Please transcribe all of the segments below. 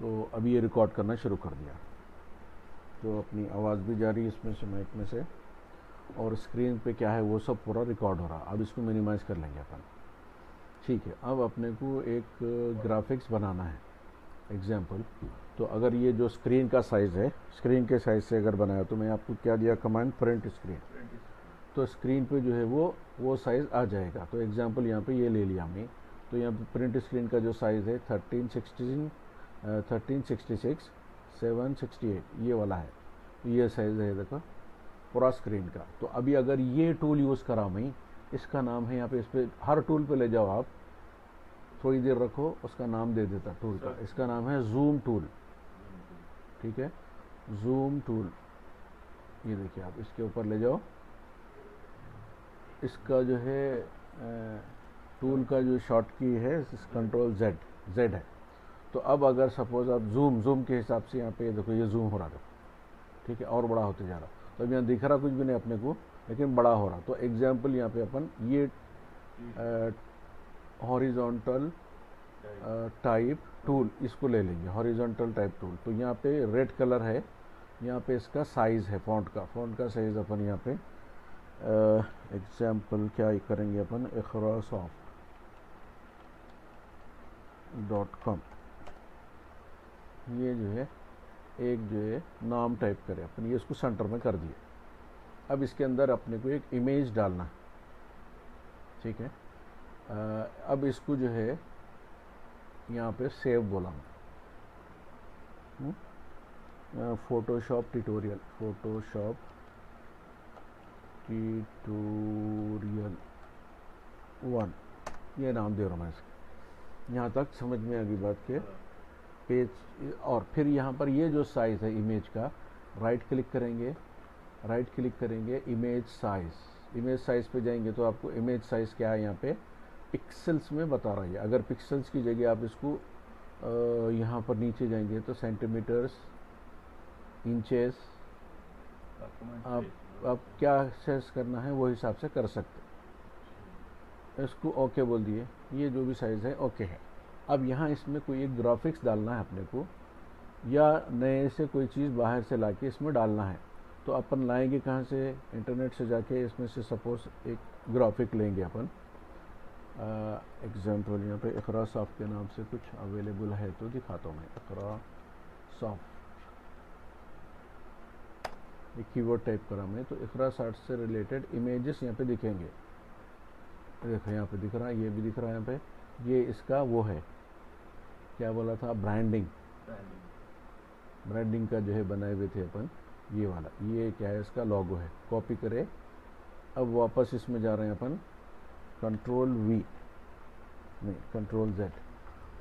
तो अभी ये रिकॉर्ड करना शुरू कर दिया। तो अपनी आवाज़ भी जा रही है इसमें से माइक में से। और स्क्रीन पे क्या है, वो सब पूरा रिकॉर्ड हो रहा। अब इसको मिनिमाइज़ कर लेंगे अपन। ठीक है, अब अपने को एक ग्राफिक्स बनाना है। एग्ज़ाम्पल तो अगर ये जो स्क्रीन का साइज़ है स्क्रीन के साइज़ से अगर बनाया तो मैं आपको क्या दिया कमांड प्रिंट स्क्रीन तो स्क्रीन पे जो है वो वो साइज़ आ जाएगा। तो एग्जांपल यहाँ पे ये ले लिया हमने। तो यहाँ पे प्रिंट स्क्रीन का जो साइज़ है thirteen sixteen thirteen sixty six seven sixty eight ये वाला है। ये साइज़ है देखो पूरा स्क्रीन का। तो अभी अगर ये टूल यूज़ करा मैं इसका नाम है यहाँ पे इस पर हर टूल पे ले जाओ आप। थोड़ी देर रखो उसका नाम दे देता टूल का। इसका नाम है जूम टूल ठीक है? जूम टूल ये देखिए आप इसके ऊपर ले जाओ। इसका जो है टूल का जो शॉर्ट की है कंट्रोल जेड जेड है। तो अब अगर सपोज़ आप जूम जूम के हिसाब से यहाँ पे देखो ये जूम हो रहा था ठीक है और बड़ा होते जा रहा। तो अब यहाँ दिख रहा कुछ भी नहीं अपने को लेकिन बड़ा हो रहा। तो एग्ज़ाम्पल यहाँ पे अपन ये हॉरिजॉन्टल टाइप टूल इसको ले लेंगे हॉरिजॉन्टल टाइप टूल तो यहाँ पे रेड कलर है यहाँ पे इसका साइज़ है फॉन्ट का। फॉन्ट का साइज़ अपन यहाँ पे एग्ज़ाम्पल क्या करेंगे अपन इखरासॉफ्ट डॉट कॉम। ये जो है एक जो है नाम टाइप करें अपन ये इसको सेंटर में कर दिए। अब इसके अंदर अपने को एक इमेज डालना ठीक है? आ, अब इसको जो है यहाँ पे सेव बोला मैं। Photoshop tutorial Photoshop tutorial one ये नाम दे रहा हूँ मैं इसका। यहाँ तक समझ में आ गई बात के? पेज, और फिर यहाँ पर ये जो साइज़ है इमेज का राइट क्लिक करेंगे राइट क्लिक करेंगे इमेज साइज़ इमेज साइज़ पे जाएँगे तो आपको इमेज साइज़ क्या है यहाँ पे? पिक्सल्स में बता रहा है अगर पिक्सल्स की जगह आप इसको यहाँ पर नीचे जाएँगे तो सेंटीमीटर्स इंचेस आप आप क्या एक्सेस करना है वो हिसाब से कर सकते इसको ओके बोल दिए। ये जो भी साइज़ है ओके है। अब यहाँ इसमें कोई एक ग्राफिक्स डालना है अपने को, या नए से कोई चीज़ बाहर से लाके इसमें डालना है। तो अपन लाएँगे कहाँ से? इंटरनेट से जाके इसमें से सपोज़ एक ग्राफिक लेंगे अपन। एग्ज़ाम्पल यहाँ पे इकरा सॉफ्ट के नाम से कुछ अवेलेबल है तो दिखाता हूँ मैं। इकरा सॉफ्ट एक कीवर्ड टाइप करा मैं तो इकरा साठ से रिलेटेड इमेजेस यहाँ पे दिखेंगे। देखो यहाँ पे दिख रहा है, ये भी दिख रहा है यहाँ पे। ये इसका वो है। क्या बोला था? ब्रांडिंग ब्रांडिंग का जो है बनाए हुए थे अपन ये वाला। ये क्या है? इसका लॉगो है। कॉपी करें। अब वापस इसमें जा रहे हैं अपन। कंट्रोल वी नहीं कंट्रोल जेड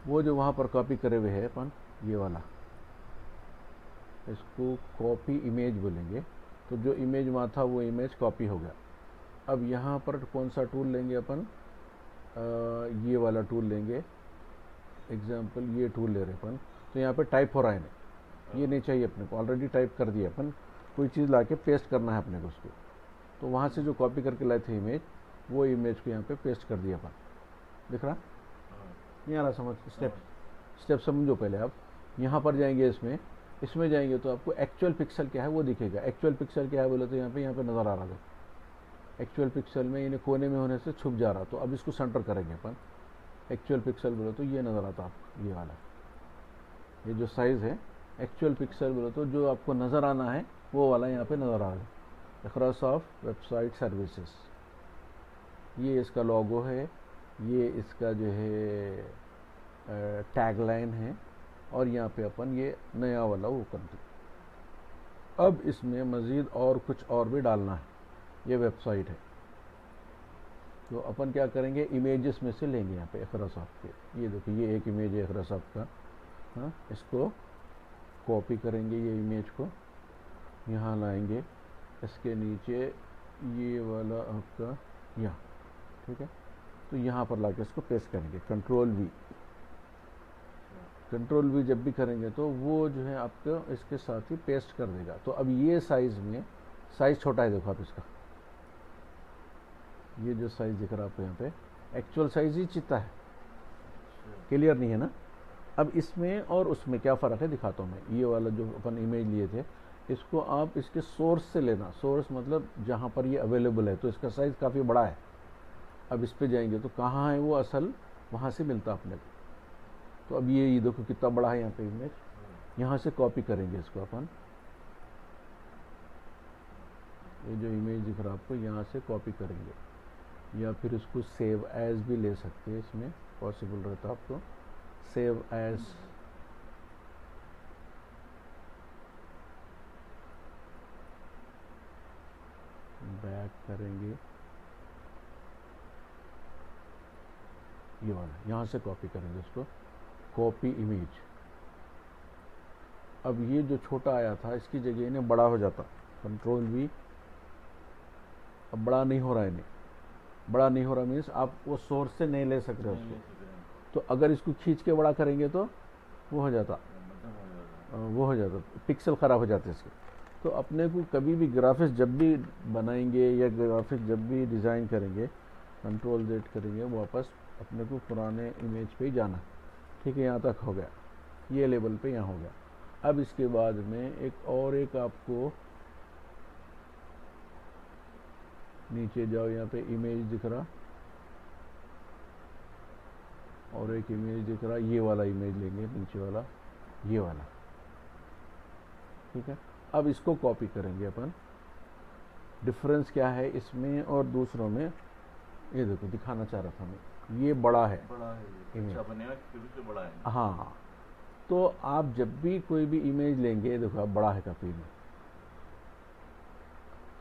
वो जो वहाँ पर कॉपी करे हुए है अपन ये वाला। इसको कॉपी इमेज बोलेंगे। तो जो इमेज वहाँ था वो इमेज कॉपी हो गया। अब यहाँ पर कौन सा टूल लेंगे अपन? आ, ये वाला टूल लेंगे। एग्ज़ाम्पल, ये टूल ले रहे अपन। तो यहाँ पे टाइप हो रहा है ये नहीं चाहिए अपने को। ऑलरेडी टाइप कर दिया अपन। कोई चीज़ ला के पेस्ट करना है अपने को उसको। तो वहाँ से जो कॉपी करके लाए थे इमेज वो इमेज को यहाँ पे पेस्ट कर दिया अपन। दिख रहा? नहीं आ रहा समझ स्टेप स्टेप समझो पहले आप। यहाँ पर जाएँगे इसमें। इसमें जाएँगे तो आपको एक्चुअल पिक्सल क्या है वो दिखेगा। एक्चुअल पिक्सल क्या है बोले तो यहाँ पे यहाँ पे नज़र आ रहा था एक्चुअल पिक्सल में इन्हें कोने में होने से छुप जा रहा। तो अब इसको सेंटर करेंगे अपन। एक्चुअल पिक्सल बोलो तो ये नज़र आता आपको, ये वाला। ये जो साइज़ है एक्चुअल पिक्सल बोलो तो जो आपको नज़र आना है, वो वाला यहाँ पे नज़र आ रहा है। अक्रॉस ऑफ़ वेबसाइट सर्विसेज़ ये इसका लॉगो है, ये इसका जो है टैगलाइन है, और यहाँ पे अपन ये नया वाला वो कर दें अब इसमें मज़ीद और कुछ और भी डालना है। ये वेबसाइट है। तो अपन क्या करेंगे? इमेजेस में से लेंगे यहाँ पे एखरासॉफ्ट के। ये देखो, ये एक इमेज है एखरासॉफ्ट का। हाँ इसको कॉपी करेंगे ये इमेज को। यहाँ लाएँगे। इसके नीचे ये वाला आपका यहाँ, ठीक है? तो यहाँ पर लाके इसको पेस्ट करेंगे। कंट्रोल वी कंट्रोल वी जब भी करेंगे तो वो जो है आपको इसके साथ ही पेस्ट कर देगा। तो अब ये साइज़ में साइज़ छोटा है देखो आप इसका। ये जो साइज़ दिख रहा है आपको यहाँ पे एक्चुअल साइज़ ही चित्ता है। क्लियर नहीं है ना? अब इसमें और उसमें क्या फ़र्क है दिखाता हूँ मैं। ये वाला जो अपन इमेज लिए थे, इसको आप इसके सोर्स से लेना। सोर्स मतलब जहाँ पर ये अवेलेबल है तो इसका साइज़ काफ़ी बड़ा है। अब इस पर जाएँगे तो कहाँ है वो असल? वहाँ से मिलता अपने को। तो अब ये ये देखो कितना बड़ा है यहाँ पे इमेज यहाँ से कॉपी करेंगे इसको अपन। ये जो इमेज दिख रहा है आपको, यहाँ से कॉपी करेंगे। या फिर इसको सेव एज भी ले सकते हैं इसमें पॉसिबल रहता आपको। सेव एज बैक करेंगे। ये वाला, यहाँ से कॉपी करेंगे इसको। कॉपी इमेज अब ये जो छोटा आया था, इसकी जगह इन्हें बड़ा हो जाता। कंट्रोल भी अब बड़ा नहीं हो रहा है इन्हें। बड़ा नहीं हो रहा मीन्स आप वो सोर्स से नहीं ले सक रहे उसको। तो अगर इसको खींच के बड़ा करेंगे तो वो हो जाता। वो हो जाता। पिक्सल ख़राब हो जाते इसके। तो अपने को कभी भी ग्राफिक्स जब भी बनाएँगे या ग्राफिक्स जब भी डिज़ाइन करेंगे कंट्रोल जेड करेंगे वापस अपने को पुराने इमेज पे ही जाना। ठीक है यहाँ तक हो गया। ये लेवल पे यहाँ हो गया। अब इसके बाद में एक और एक आपको नीचे जाओ यहाँ पे इमेज दिख रहा। और एक इमेज दिख रहा ये वाला इमेज लेंगे नीचे वाला ये वाला। ठीक है? अब इसको कॉपी करेंगे अपन। डिफरेंस क्या है इसमें और दूसरों में? ये देखो दिखाना चाह रहा था मैं। ये बड़ा है। बड़ा है इमेज। अच्छा बनेगा बड़ा है। हाँ। तो आप जब भी कोई भी इमेज लेंगे देखो आप बड़ा है काफ़ी। में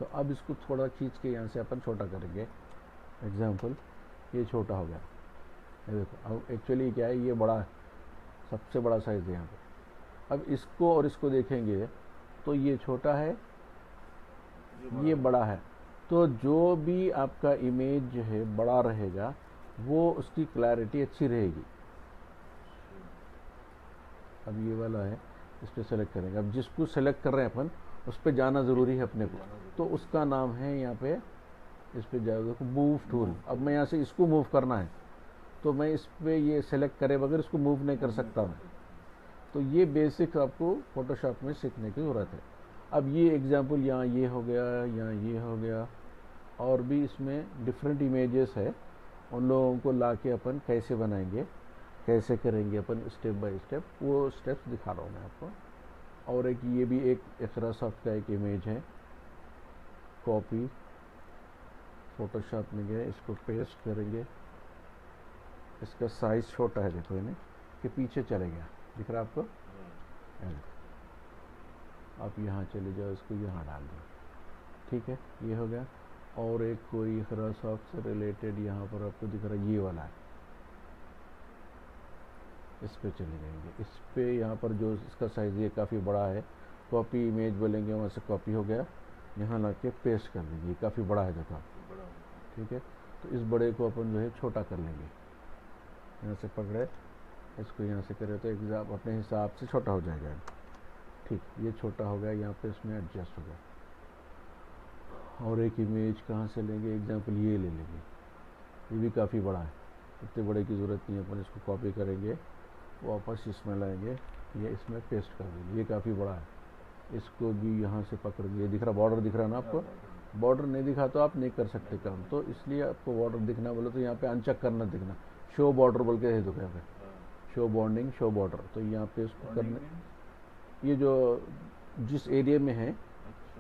तो अब इसको थोड़ा खींच के यहाँ से अपन छोटा करेंगे। एग्ज़ाम्पल ये छोटा हो गया। ये देखो अब एक्चुअली क्या है ये बड़ा सबसे बड़ा साइज़ है यहाँ पे। अब इसको और इसको देखेंगे तो ये छोटा है ये बड़ा है। तो जो भी आपका इमेज जो है बड़ा रहेगा वो उसकी क्लैरिटी अच्छी रहेगी। अब ये वाला है इस पर सेलेक्ट करेंगे। अब जिसको सेलेक्ट कर रहे हैं अपन उस पर जाना ज़रूरी है अपने को। तो उसका नाम है यहाँ पे इस पर देखो मूव टूल अब मैं यहाँ से इसको मूव करना है। तो मैं इस पर ये सेलेक्ट करे बगैर इसको मूव नहीं कर सकता मैं। तो ये बेसिक आपको फोटोशॉप में सीखने की ज़रूरत है। अब ये एग्जांपल यहाँ ये हो गया यहाँ ये हो गया। और भी इसमें डिफरेंट इमेजेस है। उन लोगों को ला के अपन कैसे बनाएँगे कैसे करेंगे अपन स्टेप बाय स्टेप वो स्टेप्स दिखा रहा हूँ मैं आपको। और एक ये भी एक एक्सरासॉफ्ट का एक इमेज है। कॉपी फोटोशॉप में गए इसको पेस्ट करेंगे। इसका साइज़ छोटा है देखो इन्हें कि पीछे चले गया। दिख रहा आपको? आप यहाँ चले जाओ इसको यहाँ डाल दो। ठीक है ये हो गया। और एक कोई माइक्रोसॉफ्ट से रिलेटेड यहाँ पर आपको दिख रहा है ये वाला है। इस पर चले जाएँगे। इस पर यहाँ पर जो इसका साइज़ ये काफ़ी बड़ा है कॉपी इमेज बोलेंगे, वहाँ से कॉपी हो गया। यहाँ ला के पेस्ट कर देंगे काफ़ी बड़ा है आप ठीक है? तो इस बड़े को अपन जो है छोटा कर लेंगे। यहाँ से पकड़े। इसको यहाँ से करें तो एग्ज़ाम अपने हिसाब से छोटा हो जाएगा। ठीक, ये छोटा हो गया। यहाँ पे इसमें एडजस्ट हो गया। और एक इमेज कहाँ से लेंगे? एग्ज़ाम्पल ये ले लेंगे। ये भी काफ़ी बड़ा है। इतने बड़े की ज़रूरत नहीं है। अपन इसको कॉपी करेंगे। वापस इसमें लाएँगे ये इसमें पेस्ट कर देंगे। ये काफ़ी बड़ा है। इसको भी यहाँ से पकड़ेंगे ये दिख रहा बॉर्डर दिख रहा है ना आपको? बॉर्डर नहीं दिखा तो आप नहीं कर सकते काम। तो इसलिए आपको बॉर्डर दिखना बोले तो यहाँ पे अनचेक करना दिखना। शो बॉर्डर बोल के देखो यहाँ पे शो बॉन्डिंग शो बॉर्डर तो यहाँ पे इसको करने ये जो जिस एरिया में है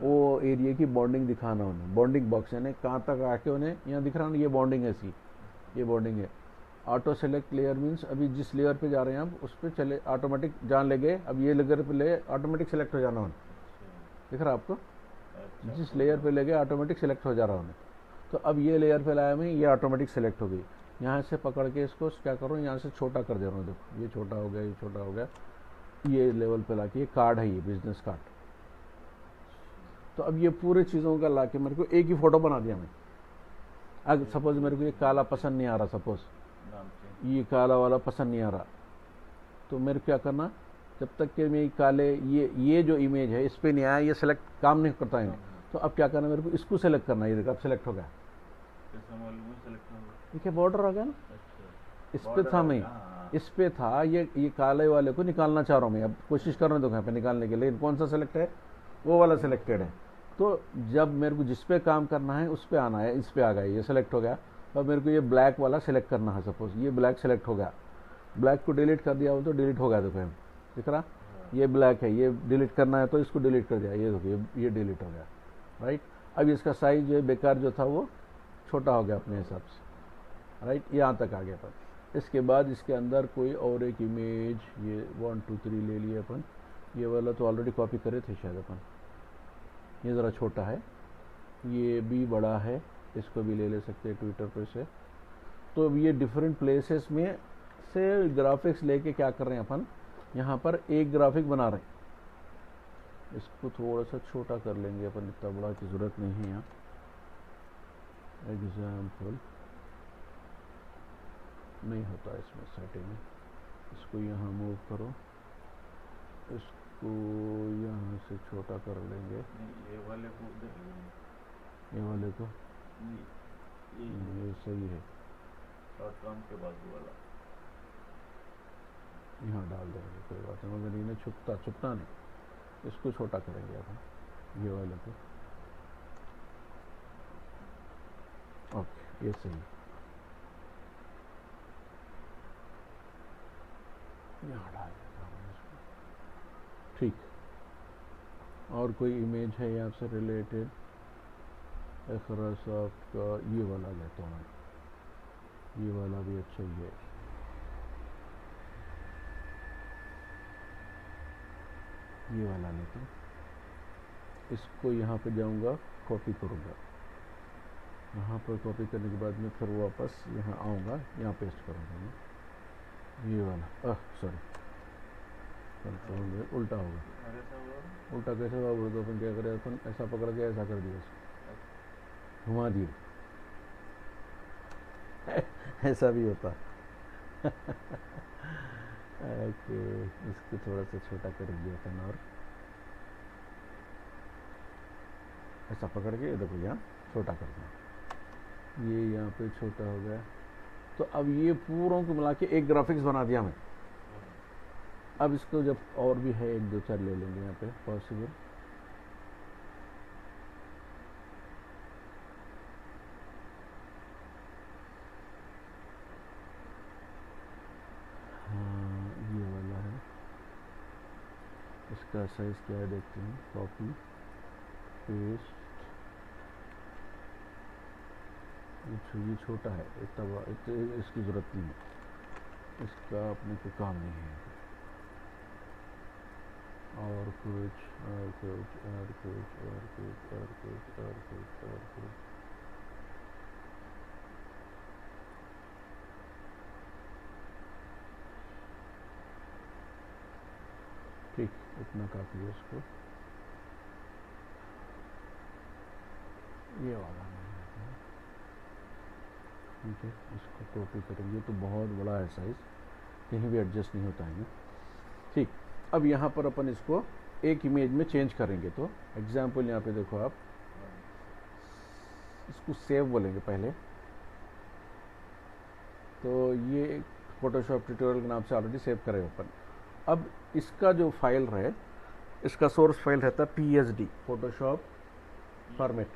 वो एरिया की बॉन्डिंग दिखाना उन्हें। बॉन्डिंग बॉक्स यानी कहाँ तक आके उन्हें यहाँ दिख रहा ना ये बॉन्डिंग है इसकी ये बॉन्डिंग है। ऑटो सेलेक्ट लेयर मीन्स अभी जिस लेयर पे जा रहे हैं आप उस पर चले ऑटोमेटिक जान ले गए अब ये लेयर पे ले ऑटोमेटिक सेलेक्ट हो जाना उन्हें। दिख रहा आपको? अच्छा। जिस लेयर पे ले गए ऑटोमेटिक सेलेक्ट हो जा रहा उन्हें। तो अब ये लेयर पे लाया मैं ये ऑटोमेटिक सेलेक्ट हो गई। यहाँ से पकड़ के इसको क्या करूँ यहाँ से छोटा कर दे रहा हूँ देखो। ये छोटा हो गया ये छोटा हो गया। ये लेवल पे ला के ये कार्ड है ये बिज़नेस कार्ड तो अब ये पूरे चीज़ों का ला के मेरे को एक ही फ़ोटो बना दिया मैं। अगर सपोज़ मेरे को ये काला पसंद नहीं आ रहा सपोज़ ये काला वाला पसंद नहीं आ रहा। तो मेरे क्या करना जब तक कि मैं ये काले ये ये जो इमेज है इस पर नहीं आया ये सेलेक्ट काम नहीं करता है। तो अब क्या करना मेरे को इसको सेलेक्ट करना है ये देखो अब सेलेक्ट हो गया। है है बॉर्डर आ गया ना? अच्छा। इस पे था मैं। हाँ, हाँ। इस पे था ये ये काले वाले को निकालना चाह रहा हूँ मैं। अब कोशिश कर रहा हूँ यहाँ पे निकालने के लिए कौन सा सेलेक्ट है? वो वाला सेलेक्टेड है। तो जब मेरे को जिस पे काम करना है उस पे आना है इस पे आ गया ये सेलेक्ट हो गया। और मेरे को ये ब्लैक वाला सिलेक्ट करना है सपोज़ ये ब्लैक सेलेक्ट हो गया। ब्लैक को डिलीट कर दिया हो तो डिलीट हो गया देखो हम दिख रहा ये ब्लैक है ये डिलीट करना है तो इसको डिलीट कर दिया। ये देखो ये ये डिलीट हो गया। राइट अब इसका साइज़ जो है बेकार जो था वो छोटा हो गया अपने हिसाब से। राइट यहाँ तक आ गया अपन। इसके बाद इसके अंदर कोई और एक इमेज ये वन टू थ्री ले लिए अपन। ये वाला तो ऑलरेडी कॉपी करे थे शायद अपन। ये ज़रा छोटा है। ये भी बड़ा है। इसको भी ले ले सकते हैं ट्विटर पर से। तो अब ये डिफरेंट प्लेसेस में से ग्राफिक्स लेके क्या कर रहे हैं अपन? यहाँ पर एक ग्राफिक बना रहे हैं। इसको थोड़ा सा छोटा कर लेंगे अपन इतना बड़ा की ज़रूरत नहीं है यहाँ। एग्ज़ाम्पल नहीं होता इसमें सेटिंग इसको यहाँ मूव करो। इसको यहाँ से छोटा कर लेंगे। ये वाले को। ये वाले को। ये ये सही है। शॉर्ट टर्म के बाजू वाला। यहाँ डाल देंगे कोई बात नहीं। मगर इन्हें छुपता छुपता नहीं। इसको छोटा करेंगे अपन ये वाले को। ओके ये सही। यहाँ डाल देता हूँ इसको। ठीक। और कोई इमेज है यहाँ से रिलेटेड सॉफ्ट का ये वाला लेता हूँ मैं ये वाला भी अच्छा ही है ये वाला लेता हूँ इसको यहाँ पे जाऊँगा कॉपी करूँगा यहाँ पर कॉपी करने के बाद में फिर वापस यहाँ आऊँगा यहाँ पेस्ट करूँगा मैं ये वाला आह सॉरी कंट्रोल में उल्टा होगा उल्टा कैसे हुआ बोले तो अपन क्या करें अपन ऐसा पकड़ के ऐसा कर दिया इसको घुमा दिए। ऐसा भी होता। ओके, इसको थोड़ा सा छोटा कर दिया अपन और। ऐसा पकड़ के देखो यहाँ, छोटा कर दिया। ये यहाँ पे छोटा हो गया। तो अब ये पूरों को मिला के एक ग्राफिक्स बना दिया मैं अब इसको जब और भी है, एक दो चार ले लेंगे यहाँ पे पॉसिबल हाँ ये वाला है इसका साइज़ क्या है देखते हैं। कॉपी पेस्ट अच्छा ये छोटा है इतना इसकी ज़रूरत नहीं है। इसका अपने को काम नहीं है। और कुछ और कुछ और कुछ और कुछ और कुछ और कुछ और कुछ। ठीक, इतना काफ़ी है इसको। ये वाला। ठीक है, इसको कॉपी करेंगे। तो बहुत बड़ा है साइज़ कहीं भी एडजस्ट नहीं होता है ना। ठीक, अब यहाँ पर अपन इसको एक इमेज में चेंज करेंगे तो। एग्ज़ाम्पल यहाँ पे देखो आप। इसको सेव बोलेंगे पहले। तो ये फोटोशॉप ट्यूटोरियल के नाम से ऑलरेडी सेव करें अपन। अब इसका जो फ़ाइल है इसका सोर्स फ़ाइल रहता है P H D Photoshop format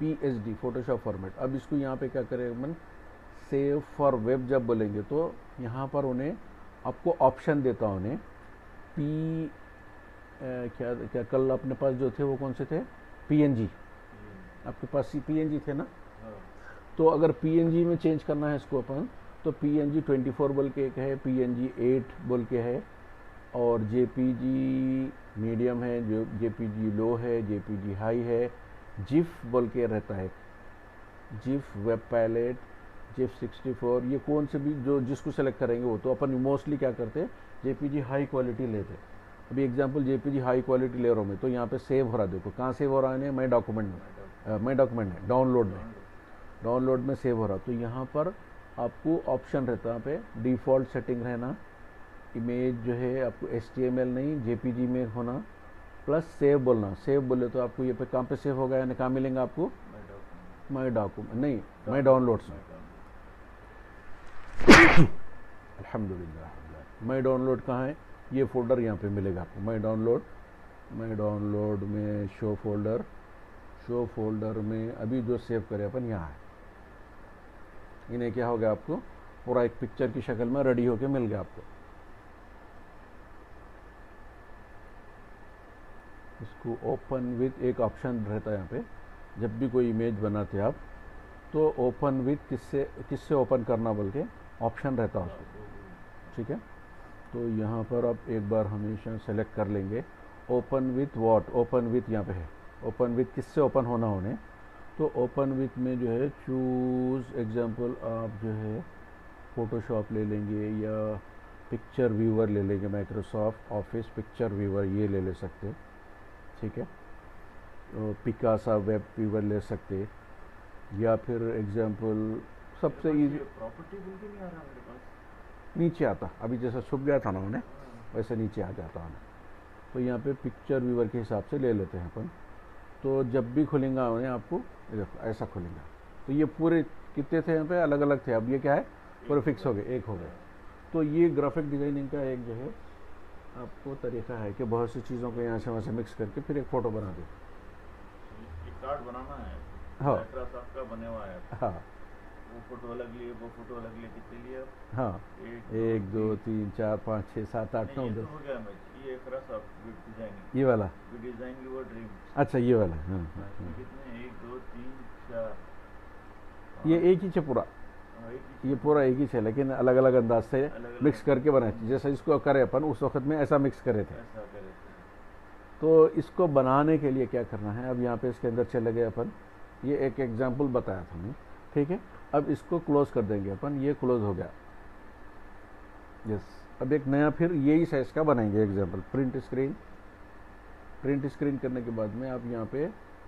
P H D Photoshop format अब इसको यहाँ पे क्या करें मन सेव फॉर वेब जब बोलेंगे तो यहाँ पर उन्हें आपको ऑप्शन देता उन्हें। पी क्या क्या कल अपने पास जो थे वो कौन से थे? पी एन जी आपके पास पी एन जी थे ना? हाँ। तो अगर पी एन जी में चेंज करना है इसको अपन तो P N G twenty four बोल के एक है पी एन जी एट बोल के है और जे पी जी मीडियम है, जो जे पी जी लो है जे पी जी हाई है जिफ बोल के रहता है। जिफ वेब पैलेट जिफ 64 ये कौन से भी जो जिसको सेलेक्ट करेंगे वो तो अपन मोस्टली क्या करते हैं जेपीजी हाई क्वालिटी लेते हैं। अभी एग्जांपल जेपीजी हाई क्वालिटी ले रहा हूँ मैं तो यहाँ पे सेव हो रहा देखो कहाँ सेव हो रहा है, मैं डॉक्यूमेंट में माई डॉक्यूमेंट में डाउनलोड में डाउनलोड में सेव हो रहा तो यहाँ पर आपको ऑप्शन रहता है पे डिफ़ॉल्ट सेटिंग रहना इमेज जो है आपको एच नहीं जेपीजी में होना प्लस सेव बोलना। सेव बोले तो आपको ये पे कहाँ पे सेव होगा यानी कहाँ मिलेंगे आपको? माई डॉक्यूमेंट नहीं माई डाउनलोड्स में अल्हम्दुलिल्लाह मैं डाउनलोड कहाँ है? ये फोल्डर यहाँ पे मिलेगा आपको। मैं डाउनलोड मैं डाउनलोड में शो फोल्डर शो फोल्डर में अभी जो सेव करे अपन यहाँ है। इन्हें क्या हो गया आपको? पूरा एक पिक्चर की शक्ल में रेडी होके मिल गया आपको। इसको ओपन विथ एक ऑप्शन रहता है यहाँ पे। जब भी कोई इमेज बनाते आप तो ओपन विथ किससे किससे ओपन करना बोल के ऑप्शन रहता है उसको। ठीक है? तो यहाँ पर आप एक बार हमेशा सेलेक्ट कर लेंगे। Open with what open with यहाँ पे है। ओपन विथ किससे ओपन होना होने तो ओपन विथ में जो है चूज़ एग्जांपल आप जो है फ़ोटोशॉप ले लेंगे या पिक्चर व्यूवर ले लेंगे माइक्रोसॉफ्ट ऑफ़िस पिक्चर व्यूवर ये ले ले सकते ठीक है? तो पिकासा वेब व्यूवर ले सकते या फिर एग्जांपल सबसे इजी प्रॉपर्टी बिल भी नहीं आ रहा मेरे पास। नीचे आता अभी जैसा छुप गया था ना उन्हें वैसे नीचे आ जाता हमें तो यहाँ पे पिक्चर व्यूवर के हिसाब से ले लेते हैं अपन। तो जब भी खुलेंगा उन्हें आपको ऐसा खुलेंगा। तो ये पूरे कितने थे यहाँ पे? अलग अलग थे। अब ये क्या है? पूरे फिक्स हो गए एक हो गए। तो ये ग्राफिक डिज़ाइनिंग का एक जो है आपको तरीका है कि बहुत सी चीज़ों को यहाँ से वहाँ से मिक्स करके फिर एक फ़ोटो बना दो। कार्ड बनाना है। हाँ। का बने हुआ है। हाँ। वो फ़ोटो अलग लिए वो फ़ोटो अलग लिए कितने लिए? हाँ। एक एक दो तीन। चार पाँच छः सात आठ नौ तो दस। हो ये वाला? अच्छा ये वाला हाँ हाँ, हाँ। एक दो तीन ये एक ही है पूरा ये पूरा एक ही है लेकिन अलग अलग अंदाज से मिक्स करके बनाए थे। जैसे इसको करे अपन उस वक्त में ऐसा मिक्स करे थे। तो इसको बनाने के लिए क्या करना है? अब यहाँ पे इसके अंदर चले गए अपन। ये एक एग्ज़ाम्पल बताया था ठीक है? अब इसको क्लोज कर देंगे अपन। ये क्लोज हो गया। यस अब एक नया फिर यही साइज़ का बनाएँगे example print screen print screen करने के बाद में आप यहाँ पे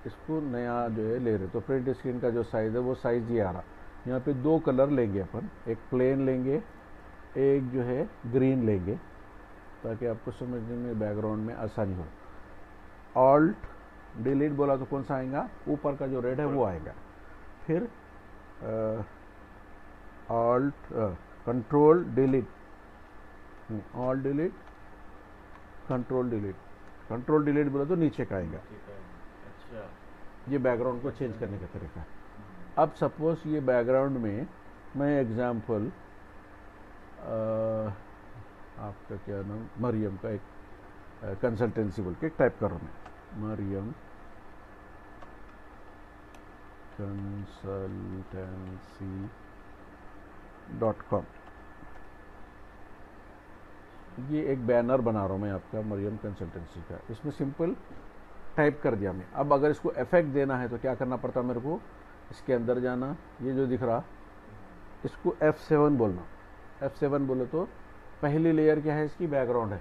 इसको नया जो है ले रहे तो प्रिंट स्क्रीन का जो साइज़ है, वो साइज़ ये आ रहा। यहाँ पे दो कलर लेंगे अपन। एक प्लेन लेंगे, एक जो है ग्रीन लेंगे, ताकि आपको समझने में बैकग्राउंड में आसानी हो। ऑल्ट डिलीट बोला तो कौन सा आएगा? ऊपर का जो रेड है, वो आएगा। फिर alt control delete all delete control delete control delete बोला तो नीचे का आएगा। अच्छा। ये बैकग्राउंड को चेंज करने का तरीका है। हम्म, अब सपोज़ ये बैकग्राउंड में मैं एग्ज़ाम्पल आपका क्या नाम? मरियम का एक कंसल्टेंसी बोल के टाइप कर रहा हूँ मैं। मरियम कंसल्टेंसी डॉट कॉम ये एक बैनर बना रहा हूँ मैं आपका, मरियम कंसल्टेंसी का। इसमें सिंपल टाइप कर दिया मैं। अब अगर इसको इफ़ेक्ट देना है तो क्या करना पड़ता मेरे को? इसके अंदर जाना, ये जो दिख रहा, इसको F7 बोलना। F7 बोले तो पहली लेयर क्या है इसकी? बैकग्राउंड है।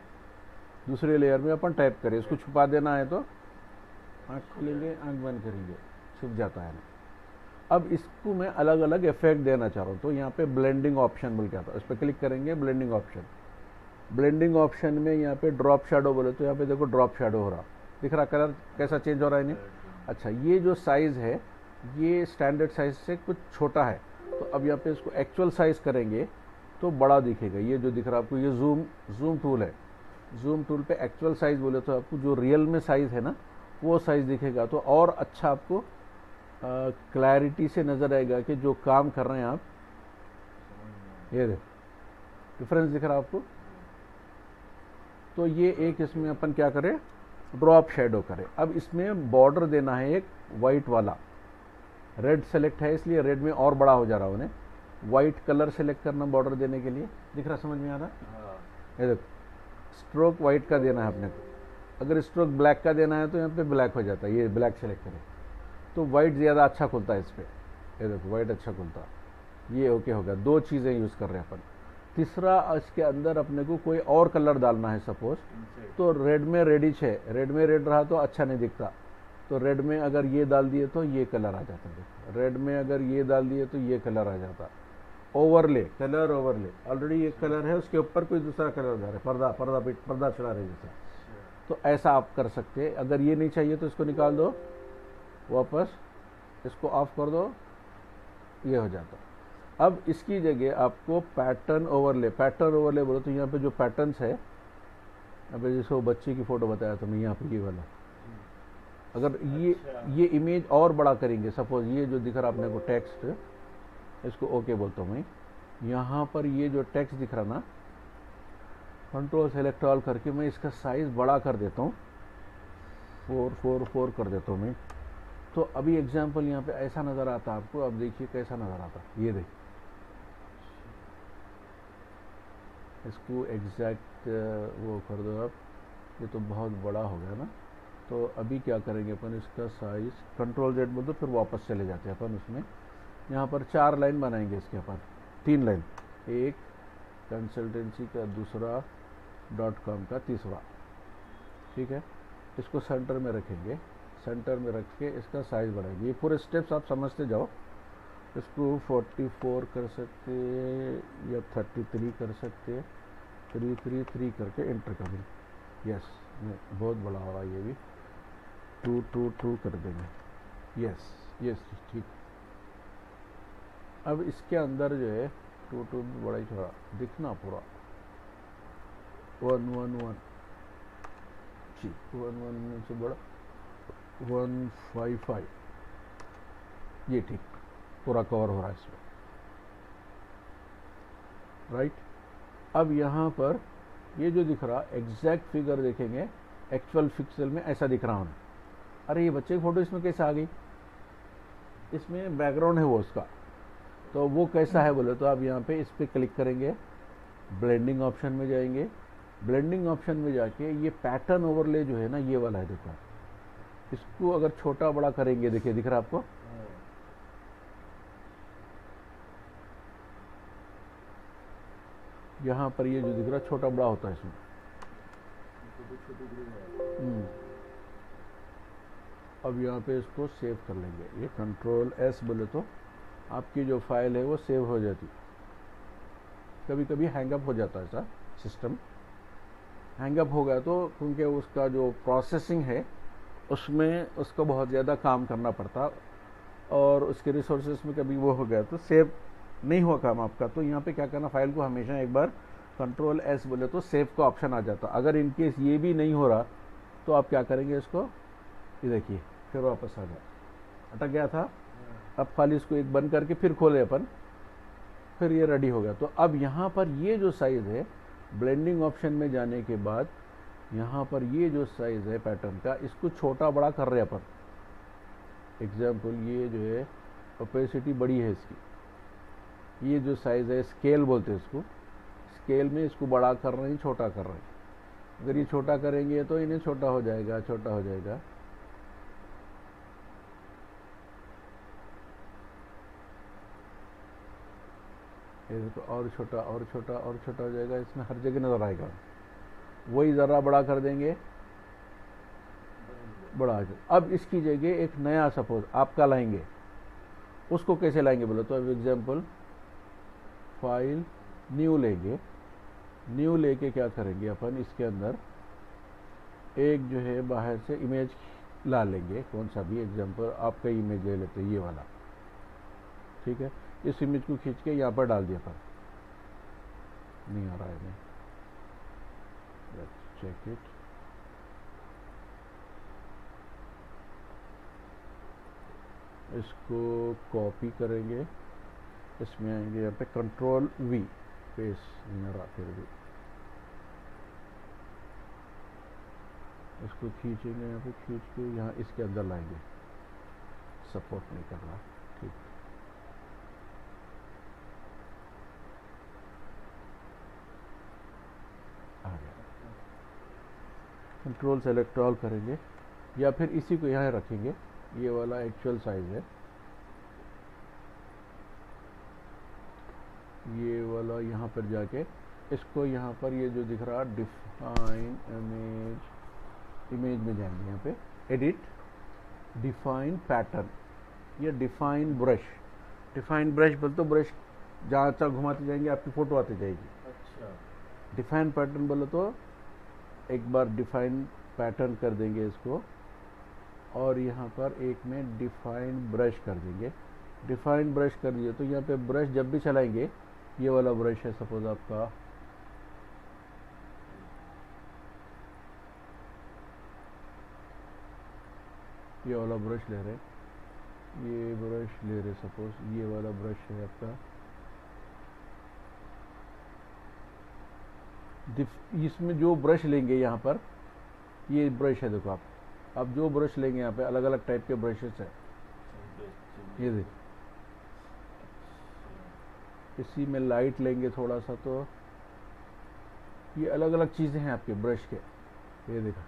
दूसरी लेयर में अपन टाइप करें। इसको छुपा देना है तो आँख खोलेंगे, आँख बंद करेंगे। छुप जाता है। अब इसको मैं अलग अलग इफ़ेक्ट देना चाह रहा हूँ। तो यहाँ पे ब्लेंडिंग ऑप्शन बोल के आता है। इस पर क्लिक करेंगे ब्लेंडिंग ऑप्शन ब्लेंडिंग ऑप्शन में यहाँ पे ड्रॉप शेडो बोले तो यहाँ पे देखो ड्रॉप शेडो हो रहा। दिख रहा कलर कैसा चेंज हो रहा है इन्हें अच्छा ये जो साइज़ है, ये स्टैंडर्ड साइज़ से कुछ छोटा है। तो अब यहाँ पे इसको एक्चुअल साइज़ करेंगे तो बड़ा दिखेगा। ये जो दिख रहा है आपको, ये जूम जूम टूल है। जूम टूल पे एक्चुअल साइज़ बोले तो आपको जो रियल में साइज़ है ना, वो साइज़ दिखेगा। तो और अच्छा आपको क्लैरिटी से नज़र आएगा कि जो काम कर रहे हैं आप। ये देखो डिफरेंस दिख रहा है आपको? तो ये एक इसमें अपन क्या करें? ड्रॉप शेडो करें। अब इसमें बॉर्डर देना है एक वाइट वाला। रेड सेलेक्ट है इसलिए रेड में और बड़ा हो जा रहा है उन्हें। वाइट कलर सेलेक्ट करना बॉर्डर देने के लिए। दिख रहा समझ में आ रहा? हाँ। ये देखो स्ट्रोक वाइट का देना है अपने को। अगर स्ट्रोक ब्लैक का देना है तो यहाँ पे ब्लैक हो जाता है। ये ब्लैक सेलेक्ट करें। तो वाइट ज़्यादा अच्छा खुलता है इस पर ये देखो वाइट अच्छा खुलता ये ओके हो गया। दो चीज़ें यूज़ कर रहे हैं अपन। तीसरा इसके अंदर अपने को कोई और कलर डालना है सपोज़ तो रेड में रेडिश है। रेड में रेड रहा तो अच्छा नहीं दिखता। तो रेड में अगर ये डाल दिए तो ये कलर आ जाता देखो रेड में अगर ये डाल दिए तो ये कलर आ जाता। ओवरले कलर ओवरले ऑलरेडी ये कलर है उसके ऊपर कोई दूसरा कलर डाल रहे पर्दा पर्दा पिट पर्दा चढ़ा रहे जैसा। तो ऐसा आप कर सकते हैं। अगर ये नहीं चाहिए तो इसको निकाल दो। वापस इसको ऑफ़ कर दो। ये हो जाता। अब इसकी जगह आपको पैटर्न ओवरले पैटर्न ओवरले बोलो तो यहाँ पे जो पैटर्न्स है अभी जैसे वो बच्चे की फ़ोटो बताया था मैं यहाँ पे ये वाला। अगर ये अच्छा। ये इमेज और बड़ा करेंगे सपोज़ ये जो दिख रहा आपने को टेक्स्ट इसको ओके बोलता हूँ मैं। यहाँ पर ये जो टेक्स्ट दिख रहा ना कंट्रोल सेलेक्ट ऑल करके मैं इसका साइज़ बड़ा कर देता हूँ। फोर फोर फोर कर देता हूँ मैं। तो अभी एग्ज़ाम्पल यहाँ पे ऐसा नज़र आता आपको अब देखिए कैसा नज़र आता ये देखिए इसको एग्जैक्ट वो कर दो आप। ये तो बहुत बड़ा हो गया ना। तो अभी क्या करेंगे अपन इसका साइज़ कंट्रोल जेड बोल दो, फिर वापस चले जाते हैं अपन उसमें। यहाँ पर चार लाइन बनाएँगे इसके अपन। तीन लाइन एक कंसल्टेंसी का दूसरा डॉट कॉम का तीसरा। ठीक है? इसको सेंटर में रखेंगे। सेंटर में रख के इसका साइज़ बढ़ाएँगे। ये पूरे स्टेप्स आप समझते जाओ। इसको 44 कर सकते हैं या 33 कर सकते हैं। थ्री थ्री थ्री करके एंटर कर देंगे। यस बहुत बड़ा हो रहा है ये भी। टू टू टू कर देंगे। यस यस ठीक। अब इसके अंदर जो है टू टू बड़ा ही छोड़ा दिखना पूरा। वन वन वन जी वन वन से बड़ा। वन फाइव फाइव ये ठीक, पूरा कवर हो रहा है इसमें। राइट अब यहाँ पर ये जो दिख रहा एग्जैक्ट फिगर देखेंगे एक्चुअल पिक्सल में ऐसा दिख रहा होना। अरे, ये बच्चे की फ़ोटो इसमें कैसे आ गई? इसमें बैकग्राउंड है वो उसका। तो वो कैसा है बोले तो आप यहाँ पे इस पर क्लिक करेंगे ब्लेंडिंग ऑप्शन में जाएँगे। ब्लेंडिंग ऑप्शन में जाके ये पैटर्न ओवरले जो है ना, ये वाला है, देखो। इसको अगर छोटा बड़ा करेंगे, देखिए, दिख रहा आपको हाँ, यहाँ पर ये जो दिख रहा छोटा बड़ा होता है इसमें। हम्म। अब यहाँ पे इसको सेव कर लेंगे। ये कंट्रोल एस बोले तो आपकी जो फ़ाइल है वो सेव हो जाती। कभी कभी हैंगअप हो जाता है ऐसा सिस्टम हैंगअप हो गया तो क्योंकि उसका जो प्रोसेसिंग है, उसमें उसको बहुत ज़्यादा काम करना पड़ता और उसके रिसोर्सेज में कभी वो हो गया तो सेव नहीं हुआ काम आपका तो यहाँ पे क्या करना फ़ाइल को हमेशा एक बार कंट्रोल एस बोले तो सेव का ऑप्शन आ जाता। अगर इन केस ये भी नहीं हो रहा तो आप क्या करेंगे इसको? ये देखिए फिर वापस आ गया अटक गया था? अब खाली इसको एक बंद करके फिर खोले अपन। फिर ये रेडी हो गया। तो अब यहाँ पर ये जो साइज़ है ब्लेंडिंग ऑप्शन में जाने के बाद यहाँ पर ये जो साइज़ है पैटर्न का इसको छोटा बड़ा कर रहे अपन। एग्ज़ाम्पल ये जो है ओपेसिटी बड़ी है इसकी। ये जो साइज़ है स्केल बोलते हैं इसको। स्केल में इसको बड़ा कर रहे हैं, छोटा कर रहे हैं। अगर ये छोटा करेंगे तो इन्हें छोटा हो जाएगा, छोटा हो जाएगा। देखो, और छोटा और छोटा और छोटा हो जाएगा, इसमें हर जगह नज़र आएगा। वही ज़रा बड़ा कर देंगे। बड़ा अब इसकी जगह एक नया सपोज़ आपका लाएँगे। उसको कैसे लाएँगे बोलो? तो अब एग्जांपल फ़ाइल न्यू लेंगे। न्यू लेके क्या करेंगे अपन? इसके अंदर एक जो है बाहर से इमेज ला लेंगे। कौन सा भी एग्जांपल आपका इमेज ले लेते हैं, ये वाला। ठीक है? इस इमेज को खींच के यहाँ पर डाल दिया पर नहीं आ रहा है नहीं। चेक इट इसको कॉपी करेंगे। इसमें आएँगे यहाँ पे कंट्रोल वी आ रहा फिर भी इसको खींचेंगे यहाँ पे खींच के यहाँ इसके अंदर लाएँगे। सपोर्ट नहीं कर रहा। ठीक। आ गया। कंट्रोल सेलेक्ट ऑल करेंगे या फिर इसी को यहाँ रखेंगे। ये वाला एक्चुअल साइज़ है। ये वाला यहाँ पर जाके इसको यहाँ पर ये जो दिख रहा डिफाइन इमेज इमेज में जाएँगे यहाँ पे एडिट डिफाइन पैटर्न या डिफाइन ब्रश डिफाइन ब्रश बोलते तो ब्रश जहाँ तक घुमाते जाएँगे आपकी फ़ोटो आती जाएगी। अच्छा। डिफाइन पैटर्न बोले तो एक बार डिफाइन पैटर्न कर देंगे इसको और यहाँ पर एक में डिफाइन ब्रश कर देंगे। डिफाइन ब्रश कर दिए तो यहाँ पे ब्रश जब भी चलाएँगे ये वाला ब्रश है, सपोज़ आपका। ये वाला ब्रश ले रहे ये ब्रश ले रहे सपोज़। ये वाला ब्रश है आपका। इसमें जो ब्रश लेंगे यहाँ पर, ये ब्रश है देखो आप। अब जो ब्रश लेंगे यहाँ पे अलग अलग टाइप के ब्रशेस है। ये देख। इसी में लाइट लेंगे थोड़ा सा तो ये अलग अलग चीज़ें हैं आपके ब्रश के। ये देखा।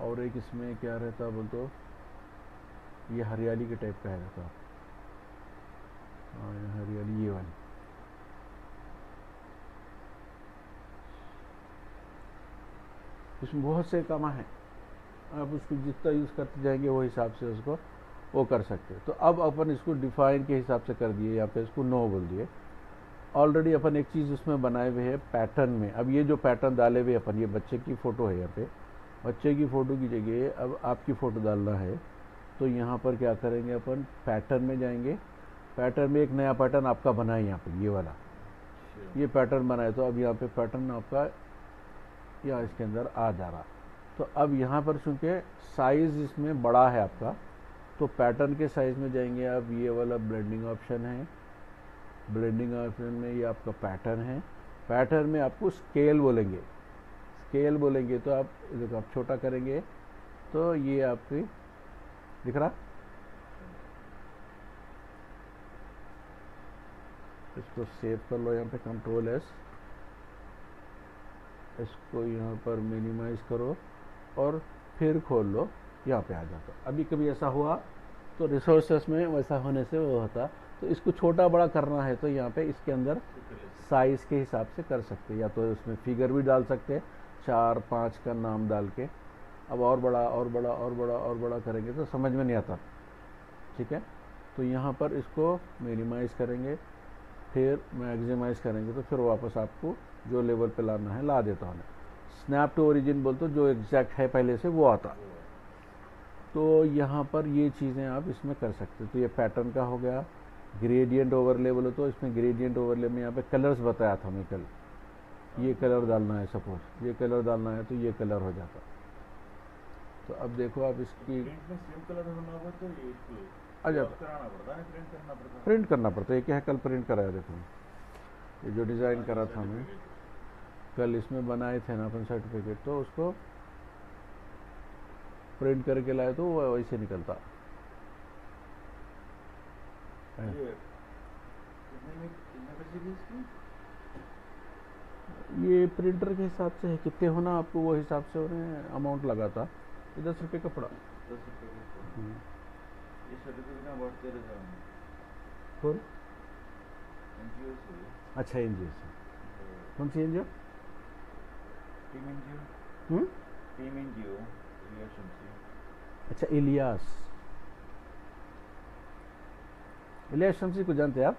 और एक इसमें क्या रहता बोल तो ये हरियाली के टाइप का है रहता हाँ। हरियाली ये वाली। इसमें बहुत से कमा हैं। आप उसको जितना यूज़ करते जाएँगे वो हिसाब से उसको वो कर सकते हैं। तो अब अपन इसको डिफाइन के हिसाब से कर दिए यहाँ पे इसको नो बोल दिए। ऑलरेडी अपन एक चीज़ उसमें बनाए हुए है पैटर्न में। अब ये जो पैटर्न डाले हुए अपन ये बच्चे की फ़ोटो है यहाँ पे। बच्चे की फ़ोटो की जगह अब आपकी फ़ोटो डालना है। तो यहाँ पर क्या करेंगे अपन? पैटर्न में जाएँगे। पैटर्न में एक नया पैटर्न आपका बना है यहाँ पर ये वाला। ये पैटर्न बनाए तो अब यहाँ पे पैटर्न आपका या इसके अंदर आ जा रहा। तो अब यहाँ पर चूँकि साइज़ इसमें बड़ा है आपका तो पैटर्न के साइज़ में जाएँगे आप, ये वाला ब्लेंडिंग ऑप्शन है। ब्लेंडिंग ऑप्शन में ये आपका पैटर्न है। पैटर्न में आपको स्केल बोलेंगे। स्केल बोलेंगे तो आप, देखो आप छोटा करेंगे तो ये आपकी, दिख रहा? इसको सेव कर लो, यहाँ पे कंट्रोल एस इसको यहाँ पर मिनिमाइज करो और फिर खोल लो। यहाँ पे आ जाता। अभी कभी ऐसा हुआ तो रिसोर्सेस में वैसा होने से वो होता। तो इसको छोटा बड़ा करना है तो यहाँ पे इसके अंदर साइज़ के हिसाब से कर सकते या तो उसमें फिगर भी डाल सकते चार, पाँच का नाम डाल के। अब और बड़ा और बड़ा और बड़ा और बड़ा करेंगे तो समझ में नहीं आता। ठीक है? तो यहाँ पर इसको मिनिमाइज करेंगे। फिर मैक्सिमाइज करेंगे तो फिर वापस आपको जो लेवल पे लाना है, ला देता हूँ स्नैप टू ओरिजिन बोल तो जो एग्जैक्ट है पहले से वो आता। तो यहाँ पर ये चीज़ें आप इसमें कर सकते हो। तो ये पैटर्न का हो गया। ग्रेडियंट ओवरले बोलो तो इसमें ग्रेडियंट ओवरले में यहाँ पे कलर्स बताया था मैं कल। ये कलर डालना है सपोज़ ये कलर डालना है तो ये कलर हो जाता। तो अब देखो आप इसकी होगा तो प्रिंट करना पड़ता है प्रिंट करना पड़ता। है ये क्या है कल प्रिंट कराया देखो। ये जो डिज़ाइन करा था मैं। कल इसमें बनाए थे ना अपन सर्टिफिकेट तो उसको प्रिंट करके लाए तो वो वैसे निकलता। ये ये प्रिंटर के हिसाब से है कितने होना आपको वो हिसाब से उन्हें अमाउंट लगा था ये दस रुपये का पड़ा। दस रुपये की हम्म। ये सर्टिफिकेट ना बहुत तेरह हज़ार में कौन? एनजीओ से? अच्छा एन से। कौन सी एन टीम एनजीओ? हम्म टीम एनजीओ रिलेशन से। अच्छा इलियास। इलियास शमसी को जानते हैं आप?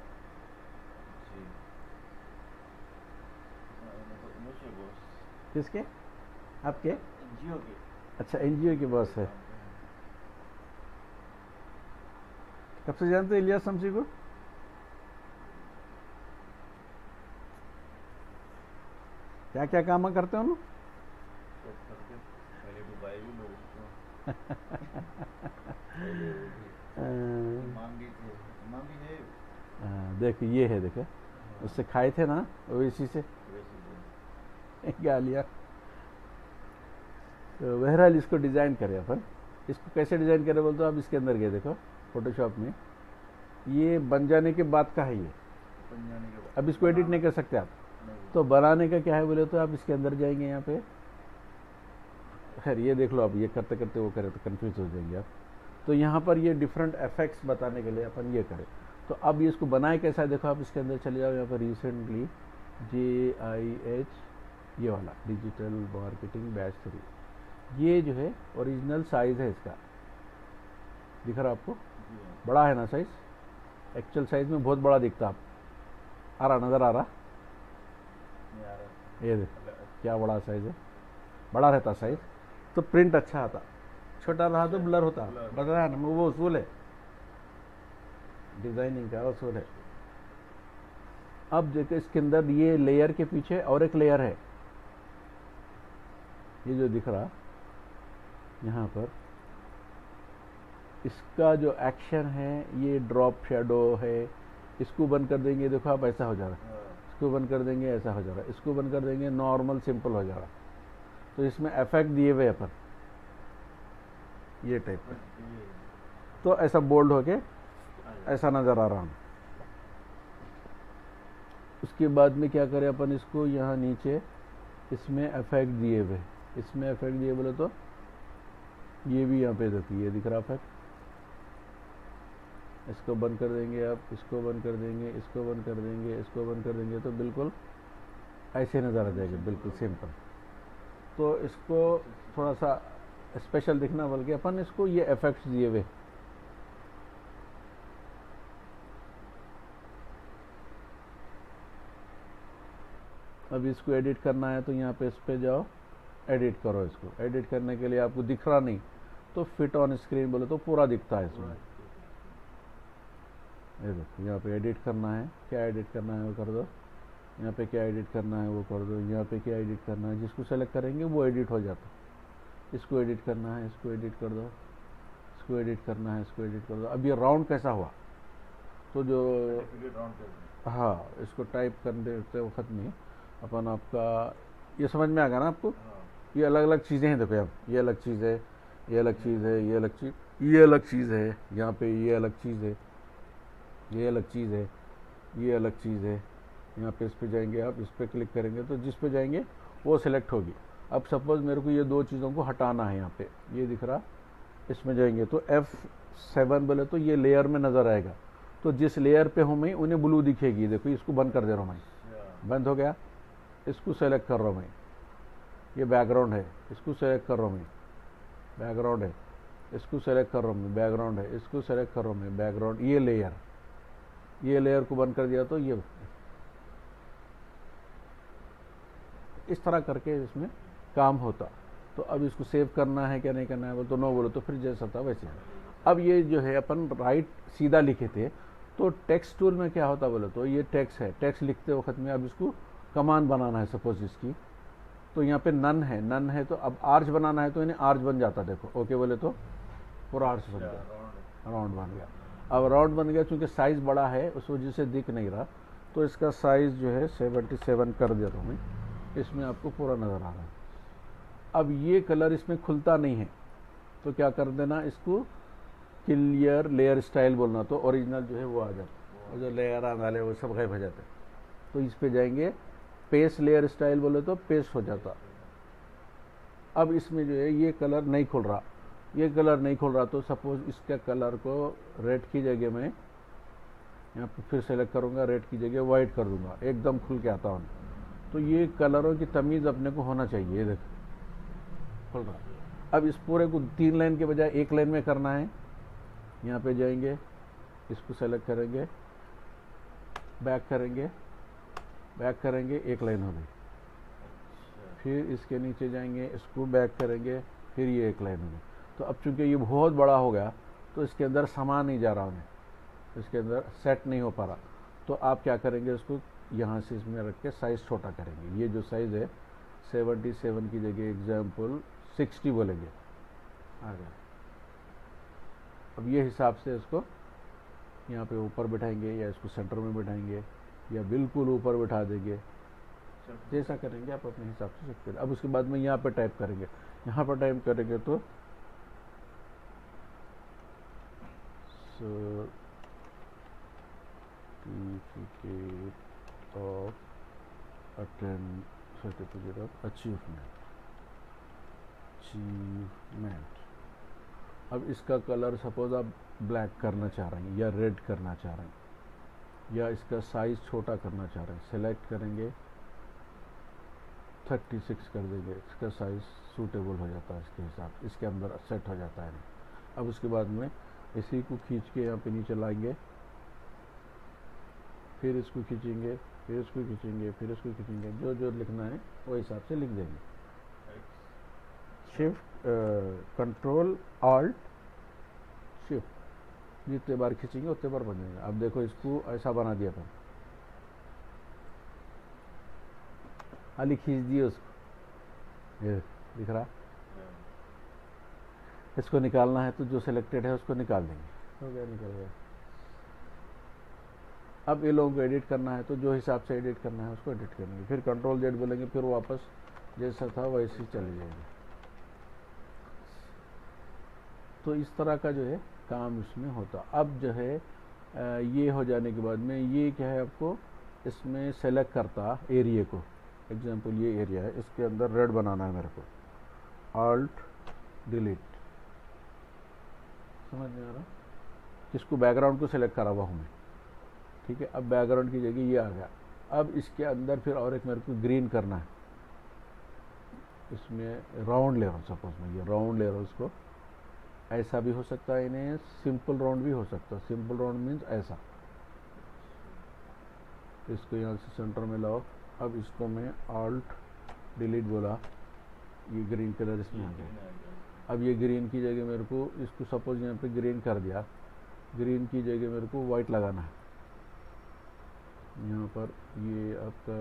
किसके? आपके? एनजीओ के। अच्छा एनजीओ के बॉस है। कब से जानते हैं इलियास शमसी को? क्या क्या काम करते हैं उन लोग? सब करके पहले डुबाई भी लोग उसको पहले वो भी अ, इमाम भी थे इमाम भी है अ, देख ये है देखो उससे खाए थे ना वो इसी से। गालिया। तो बहरहाल इसको डिज़ाइन करें अपन। इसको कैसे डिज़ाइन करें बोलते हो? आप इसके अंदर गए देखो फोटोशॉप में। ये बन जाने के बाद का है ये। अब इसको एडिट नहीं कर सकते आप। तो बनाने का क्या है बोले तो आप इसके अंदर जाएँगे यहाँ पे। खैर ये देख लो आप ये करते करते वो करें तो कन्फ्यूज़ हो जाएँगे आप। तो यहाँ पर ये डिफरेंट इफेक्ट्स बताने के लिए अपन ये करें। तो अब ये इसको बनाए कैसा है देखो आप इसके अंदर चले जाओ यहाँ पर रिसेंटली जे आई एच ये वाला डिजिटल मार्केटिंग बैच थ्री ये जो है ओरिजिनल साइज़ है इसका। दिख रहा आपको? बड़ा है ना साइज़ एक्चुअल साइज़ में बहुत बड़ा दिखता आप आ रहा नज़र आ रहा? ये देख क्या बड़ा साइज़ है? बड़ा रहता साइज़ तो प्रिंट अच्छा आता। छोटा रहा तो ब्लर होता। Blur. बताया ना वो उसूल है। डिज़ाइनिंग का उसूल है। अब देखो इसके अंदर ये लेयर के पीछे और एक लेयर है। ये जो दिख रहा यहाँ पर इसका जो एक्शन है ये ड्रॉप शेडो है। इसको बंद कर देंगे देखो आप ऐसा हो जा रहा है। हाँ, इसको बंद कर देंगे ऐसा हो जा रहा है। इसको बंद कर देंगे नॉर्मल सिंपल हो जा रहा है। तो इसमें इफ़ेक्ट दिए हुए अपन। ये टाइप तो ऐसा बोल्ड होके ऐसा नज़र आ रहा हूँ। उसके बाद में क्या करें अपन इसको? यहाँ नीचे इसमें इफ़ेक्ट दिए हुए। इसमें इफ़ेक्ट दिए बोले तो ये भी यहाँ पे देखिए ये दिख रहा इफ़ेक्ट इसको बंद कर देंगे आप, इसको बंद कर देंगे, इसको बंद कर देंगे, इसको बंद कर देंगे तो बिल्कुल ऐसे नज़र आ जाएगा, बिल्कुल सिंपल तो इसको थोड़ा सा स्पेशल दिखना, बल्कि अपन इसको ये इफेक्ट्स दिए हुए। अब इसको एडिट करना है तो यहाँ पे इस पर जाओ एडिट करो इसको। एडिट करने के लिए आपको दिख रहा नहीं तो फिट ऑन स्क्रीन बोले तो पूरा दिखता है इसमें। ये देखो, यहाँ पे एडिट करना है। क्या एडिट करना है वो कर दो। यहाँ पे क्या एडिट करना है वो कर दो यहाँ पे क्या एडिट करना है जिसको सेलेक्ट करेंगे वो एडिट हो जाता है। इसको एडिट करना है इसको एडिट कर दो इसको एडिट करना है इसको एडिट कर दो। अब ये राउंड कैसा हुआ? तो जो। हाँ इसको टाइप करते वक्त में अपन आपका ये समझ में आ गया ना आपको? हाँ, ये अलग अलग चीज़ें हैं देखो यहाँ ये अलग चीज़ है ये अलग चीज़ है ये अलग चीज़ ये अलग चीज़ है यहाँ पे ये अलग चीज़ है ये अलग चीज़ है ये अलग चीज़ है। यहाँ पे इस पर जाएँगे आप इस पर क्लिक करेंगे तो जिस पे जाएँगे वो सिलेक्ट होगी। अब सपोज़ मेरे को ये दो चीज़ों को हटाना है यहाँ पे। ये दिख रहा इसमें जाएँगे तो एफ़ सेवन बोले तो ये लेयर में नज़र आएगा। तो जिस लेयर पे हूँ मैं उन्हें ब्लू दिखेगी। देखो इसको बंद कर दे रहा हूँ मैं। बंद हो गया? इसको सेलेक्ट कर रहा हूँ मैं। ये बैकग्राउंड है इसको सेलेक्ट कर रहा हूँ मैं। बैकग्राउंड है इसको सेलेक्ट कर रहा हूँ मैं। बैकग्राउंड है इसको सेलेक्ट कर रहा हूँ मैं। बैकग्राउंड ये लेयर ये लेयर को बंद कर दिया तो ये इस तरह करके इसमें काम होता। तो अब इसको सेव करना है क्या नहीं करना है बोले तो नो बोलो तो फिर जैसा था वैसे अब ये जो है अपन राइट सीधा लिखे थे तो टेक्स्ट टूल में क्या होता बोले तो ये टेक्स्ट है। टेक्स्ट लिखते वक्त में अब इसको कमान बनाना है सपोज़ इसकी। तो यहाँ पे नन है। नन है तो अब आर्च बनाना है तो इन्हें आर्च बन जाता देखो। ओके बोले तो पूरा आर्च बन गया। राउंड बन गया। अब राउंड बन गया क्योंकि साइज़ बड़ा है, उस वजह से दिख नहीं रहा। तो इसका साइज़ जो है 77 कर दिया था मैं। इसमें आपको पूरा नज़र आ रहा है। अब ये कलर इसमें खुलता नहीं है। तो क्या कर देना इसको क्लियर लेयर स्टाइल बोलना। तो ओरिजिनल जो है वो आ जाता और जो लेयर आने वाले वो सब गायब हो जाते तो इस पे जाएँगे। पेस्ट लेयर स्टाइल बोले तो पेस्ट हो जाता। अब इसमें जो है, ये कलर नहीं खुल रहा। ये कलर नहीं खुल रहा तो सपोज़ इसके कलर को रेड की जगह में यहाँ पे फिर सेलेक्ट करूँगा, रेड की जगह वाइट कर दूँगा। एकदम खुल के आता हूँ। तो ये कलरों की तमीज़ अपने को होना चाहिए देख। अब इस पूरे को तीन लाइन के बजाय एक लाइन में करना है। यहाँ पे जाएँगे, इसको सेलेक्ट करेंगे बैक करेंगे बैक करेंगे, एक लाइन हो गई फिर इसके नीचे जाएँगे, इसको बैक करेंगे, फिर ये एक लाइन होगी। तो अब चूँकि ये बहुत बड़ा हो गया तो इसके अंदर समा नहीं जा रहा उन्हें इसके अंदर सेट नहीं हो पा रहा। तो आप क्या करेंगे इसको यहाँ से इसमें रख के साइज़ छोटा करेंगे। ये जो साइज़ है 77 की जगह एग्ज़ाम्पल 60 बोलेंगे। आ गया। अब ये हिसाब से इसको यहाँ पे ऊपर बिठाएँगे या इसको सेंटर में बिठाएँगे या बिल्कुल ऊपर बिठा देंगे। जैसा करेंगे आप अपने हिसाब से सकते अब उसके बाद में यहाँ पे टाइप करेंगे। यहाँ पर टाइप करेंगे तो certificate of attend certificate of achievement achievement अब इसका कलर सपोज़ आप ब्लैक करना चाह रहे हैं या रेड करना चाह रहे हैं, या इसका साइज़ छोटा करना चाह रहे हैं सेलेक्ट करेंगे 36 कर देंगे, इसका साइज़ सूटेबल हो जाता है इसके हिसाब, इसके अंदर सेट हो जाता है। अब उसके बाद में इसी को खींच के यहाँ पे नीचे लाएँगे, फिर इसको खींचेंगे फिर इसको खींचेंगे फिर इसको खींचेंगे जो जो लिखना है वो हिसाब से लिख देंगे। शिफ्ट कंट्रोल ऑल्ट शिफ्ट जितने बार खींचेंगे उतने बार बन जाएगा। अब देखो इसको ऐसा बना दिया अपन खाली खींच दिए उसको। ये दिख रहा? इसको निकालना है तो जो सिलेक्टेड है उसको निकाल देंगे। हो गया निकल गया। अब ये लोगों को एडिट करना है तो जो हिसाब से एडिट करना है उसको एडिट करेंगे। फिर कंट्रोल जेड बोलेंगे, फिर वापस जैसा था वैसे ही चले जाएँगे। तो इस तरह का जो है काम इसमें होता। अब जो है ये हो जाने के बाद में ये क्या है आपको? इसमें सेलेक्ट करता एरिया को। एग्जांपल ये एरिया है, इसके अंदर रेड बनाना है मेरे को। ऑल्ट डिलीट समझ नहीं आ रहा? किसको बैकग्राउंड को सिलेक्ट करा हुआ हूँ मैं। ठीक है, अब बैकग्राउंड की जगह ये आ गया। अब इसके अंदर फिर और एक मेरे को ग्रीन करना है। इसमें राउंड ले रहा हूँ सपोज़ मैं ये राउंड ले रहा हूँ उसको ऐसा भी हो सकता है, इन्हें सिंपल राउंड भी हो सकता है। सिंपल राउंड मीन्स ऐसा। इसको यहाँ से सेंटर में लाओ। अब इसको मैं ऑल्ट डिलीट बोला। ये ग्रीन कलर इसमें आ गया। अब ये ग्रीन की जगह मेरे को, इसको सपोज़ यहाँ पे ग्रीन कर दिया। ग्रीन की जगह मेरे को वाइट लगाना है। यहाँ पर ये आपका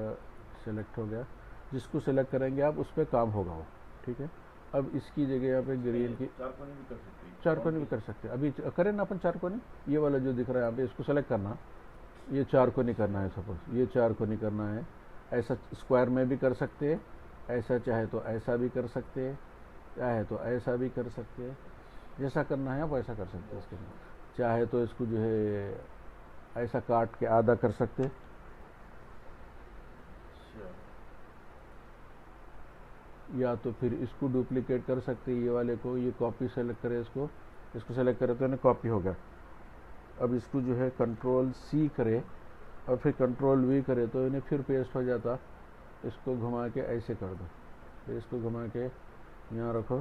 सेलेक्ट हो गया। जिसको सेलेक्ट करेंगे आप उस पर काम होगा वो ठीक है? अब इसकी जगह यहाँ पे ग्रीन की चार कोने भी कर सकते हैं। चार कोने भी कर सकते हैं। अभी करें ना अपन चार कोने? ये वाला जो दिख रहा है यहाँ पे इसको सेलेक्ट करना। ये चार कोने करना है सपोज़ ये चार कोने करना है। ऐसा स्क्वायर में भी कर सकते हैं। ऐसा चाहे तो ऐसा भी कर सकते हैं। चाहे तो ऐसा भी कर सकते हैं। जैसा करना है आप ऐसा कर सकते हैं इसके अंदर चाहे तो इसको जो है ऐसा काट के आधा कर सकते हैं अच्छा या तो फिर इसको डुप्लीकेट कर सकते ये वाले को, ये कॉपी सेलेक्ट करें इसको। इसको सेलेक्ट करें तो इन्हें कॉपी हो गया। अब इसको जो है कंट्रोल सी करे और फिर कंट्रोल वी करे तो इन्हें फिर पेस्ट हो जाता। इसको घुमा के ऐसे कर दो। फिर इसको घुमा के यहाँ रखो।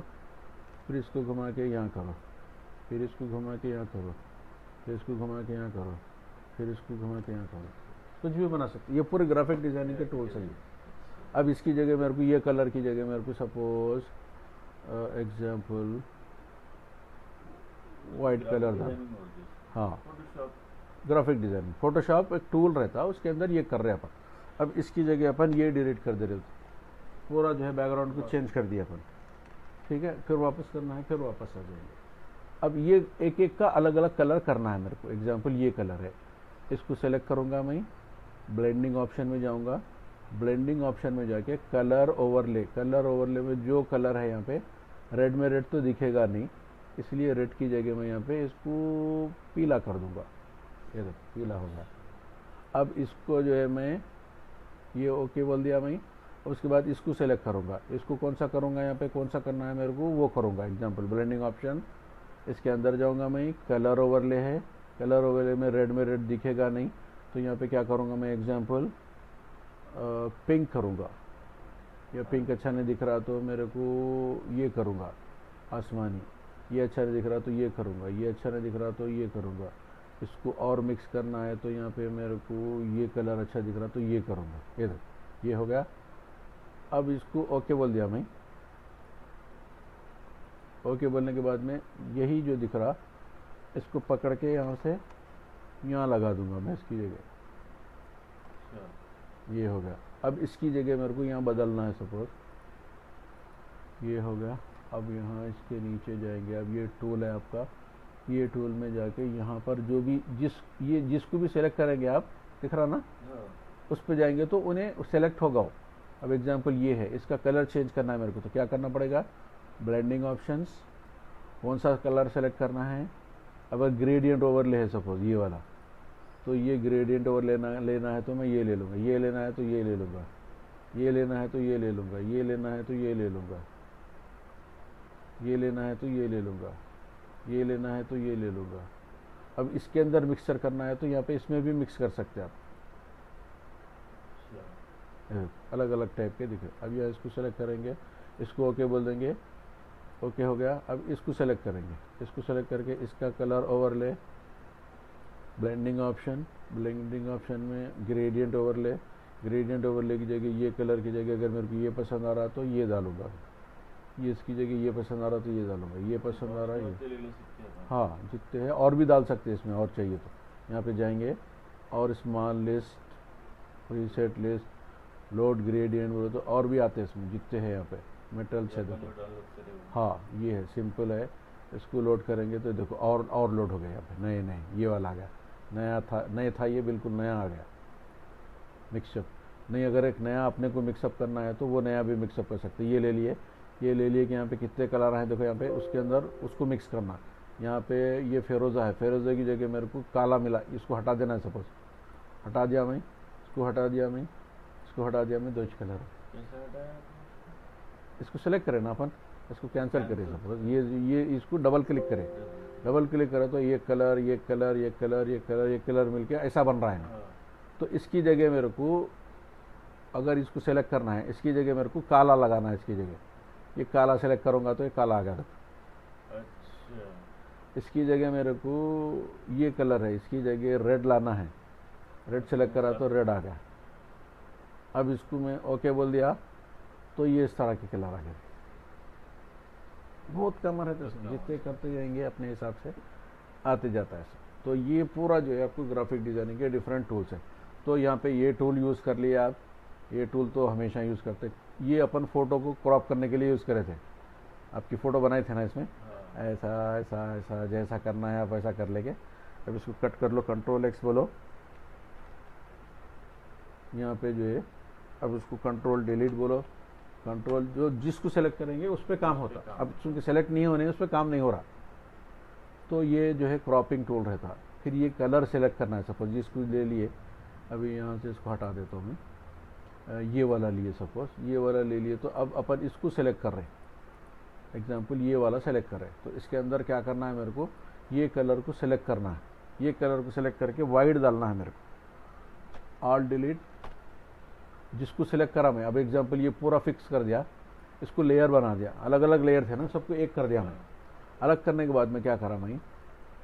फिर इसको घुमा के यहाँ करो। फिर इसको घुमा के यहाँ करो। फिर इसको घुमा के यहाँ करो। फिर इसको घुमा के यहाँ करो। कुछ भी बना सकते ये पूरे ग्राफिक डिज़ाइनिंग के टूल्स हैं। अब इसकी जगह मेरे को ये कलर की जगह मेरे को सपोज़ एग्ज़ाम्पल वाइट कलर था। हाँ। ग्राफिक डिज़ाइनिंग फोटोशॉप एक टूल रहता है उसके अंदर ये कर रहे हैं अपन। अब इसकी जगह अपन ये डिलीट कर दे रहे थे पूरा जो है बैकग्राउंड को चेंज कर दिया अपन। ठीक है? फिर वापस करना है फिर वापस आ जाएँगे। अब ये एक एक का अलग अलग कलर करना है मेरे को। एग्ज़ाम्पल ये कलर है। इसको सेलेक्ट करूँगा मैं। ब्लेंडिंग ऑप्शन में जाऊँगा। ब्लेंडिंग ऑप्शन में जाके कलर ओवरले कलर ओवरले में जो कलर है यहाँ पे रेड में रेड तो दिखेगा नहीं, इसलिए रेड की जगह मैं यहाँ पे इसको पीला कर दूँगा। ये देखो, पीला हो गया। अब इसको जो है मैं, ये ओके बोल दिया मैं। उसके बाद इसको सेलेक्ट करूँगा। इसको कौन सा करूँगा यहाँ पे, कौन सा करना है मेरे को, वो करूँगा। एग्ज़ाम्पल ब्लेंडिंग ऑप्शन इसके अंदर जाऊँगा मैं कलर ओवरले है। कलर ओवरले में रेड में रेड दिखेगा नहीं। तो यहाँ पे क्या करूँगा मैं एग्ज़ाम्पल पिंक करूँगा। या पिंक अच्छा नहीं दिख रहा तो मेरे को ये करूँगा, आसमानी। ये अच्छा नहीं दिख रहा तो ये करूँगा, ये अच्छा नहीं दिख रहा तो ये करूँगा। इसको और मिक्स करना है तो यहाँ पे मेरे को ये कलर अच्छा दिख रहा तो ये करूँगा। देखो, ये हो गया। अब इसको ओके बोल दिया मैं। ओके बोलने के बाद में यही जो दिख रहा, इसको पकड़ के यहाँ से यहाँ लगा दूँगा मैं इसकी जगह। ये हो गया। अब इसकी जगह मेरे को यहाँ बदलना है सपोज़ ये हो गया। अब यहाँ इसके नीचे जाएँगे। अब ये टूल है आपका। ये टूल में जाके यहाँ पर जो भी जिस ये जिसको भी सेलेक्ट करेंगे आप दिख रहा ना? हाँ। उस पर जाएँगे तो उन्हें सेलेक्ट होगा वो। अब एग्जांपल ये है इसका कलर चेंज करना है मेरे को तो क्या करना पड़ेगा? ब्लेंडिंग ऑप्शंस कौन सा कलर सेलेक्ट करना है? अगर ग्रेडियंट ओवरले है सपोज़ ये वाला। तो ये ग्रेडियंट और लेना लेना है तो मैं ये ले लूँगा ये लेना है तो ये ले लूँगा ये लेना है तो ये ले लूँगा ये लेना है तो ये ले लूँगा ये लेना है तो ये ले लूँगा ये लेना है तो ये ले लूँगा। अब इसके अंदर मिक्सचर करना है तो यहाँ पे इसमें भी मिक्स कर सकते हैं आप। अलग अलग टाइप के दिखे अब यह इसको सेलेक्ट करेंगे इसको ओके बोल देंगे ओके हो गया। अब इसको सेलेक्ट करेंगे इसको सेलेक्ट करके इसका colour overlay blending option blending option में ग्रेडियंट ओवरले ग्रेडियंट ओवरले की जगह ये कलर की जगह अगर मेरे को ये पसंद आ रहा तो ये डालूँगा। ये इसकी जगह ये पसंद आ रहा तो ये डालूँगा। ये पसंद आ रहा है हैं। हाँ जितने हैं और भी डाल सकते हैं इसमें और चाहिए तो। यहाँ पे जाएँगे और small list preset list load gradient बोले तो और भी आते हैं इसमें जितने हैं यहाँ पे। मेटल से देखो। हाँ। ये है सिंपल है। इसको लोड करेंगे तो देखो और और लोड हो गया यहाँ पे। नए नए ये वाला आ गया। नया था नए था ये बिल्कुल नया आ गया। मिक्सअप नहीं अगर एक नया अपने को मिक्सअप करना है तो वो नया भी मिक्सअप कर सकते ये ले लिए ये ले लिए कि यहाँ पे कितने कलर हैं देखो यहाँ पे उसके अंदर उसको मिक्स करना। यहाँ पे ये फेरोज़ा है फेरोज़ा की जगह मेरे को काला मिला इसको हटा देना है सपोज़ हटा दिया मैं इसको हटा दिया मैं इसको हटा दिया मैं दो कलर इसको सेलेक्ट करें ना अपन इसको कैंसिल करें सपोज़ ये ये इसको डबल क्लिक करें। डबल क्लिक करें तो ये कलर ये कलर ये कलर ये कलर ये कलर मिलके ऐसा बन रहा है ना। हाँ। तो इसकी जगह मेरे को अगर इसको सेलेक्ट करना है इसकी जगह मेरे को काला लगाना है इसकी जगह। ये काला सेलेक्ट करूँगा तो ये काला आ गया अच्छा। इसकी जगह मेरे को ये कलर है इसकी जगह रेड लाना है। रेड सेलेक्ट करा तो रेड आ गया। अब इसको मैं ओके बोल दिया तो ये इस तरह के कलर आ गए। बहुत कम रहते हैं। जितने करते जाएँगे अपने हिसाब से आते जाता है। तो ये पूरा जो है आपको ग्राफिक डिज़ाइनिंग के डिफरेंट टूल्स हैं। तो यहाँ पे ये टूल यूज़ कर लिया आप। ये टूल तो हमेशा यूज़ करते। ये अपन फ़ोटो को क्रॉप करने के लिए यूज़ करे थे। आपकी फ़ोटो बनाए थे ना इसमें? हाँ। ऐसा ऐसा ऐसा जैसा करना है आप ऐसा कर लेंगे। अब इसको कट कर लो कंट्रोल एक्स बोलो। यहाँ पे जो है अब इसको कंट्रोल डिलीट बोलो। कंट्रोल जो जिसको सेलेक्ट करेंगे उस पर काम होता। काम। अब चूँकि सेलेक्ट नहीं होने उस पर काम नहीं हो रहा। तो ये जो है क्रॉपिंग टूल रहता। फिर ये कलर सेलेक्ट करना है सपोज़ जिसको ले लिए। अभी यहाँ से इसको हटा देता हूँ मैं। ये वाला लिए सपोज़ ये वाला ले लिए तो अब अपन इसको सेलेक्ट कर रहे हैं। एग्ज़ाम्पल ये वाला सेलेक्ट कर रहे हैं। तो इसके अंदर क्या करना है मेरे को? ये कलर को सेलेक्ट करना है। ये कलर को सेलेक्ट करके वाइट डालना है मेरे को। ऑल डिलीट जिसको सेलेक्ट करा मैं। अब एग्ज़ाम्पल ये पूरा फिक्स कर दिया इसको लेयर बना दिया। अलग अलग लेयर थे ना सबको एक कर दिया मैं अलग करने के बाद में क्या करा मैं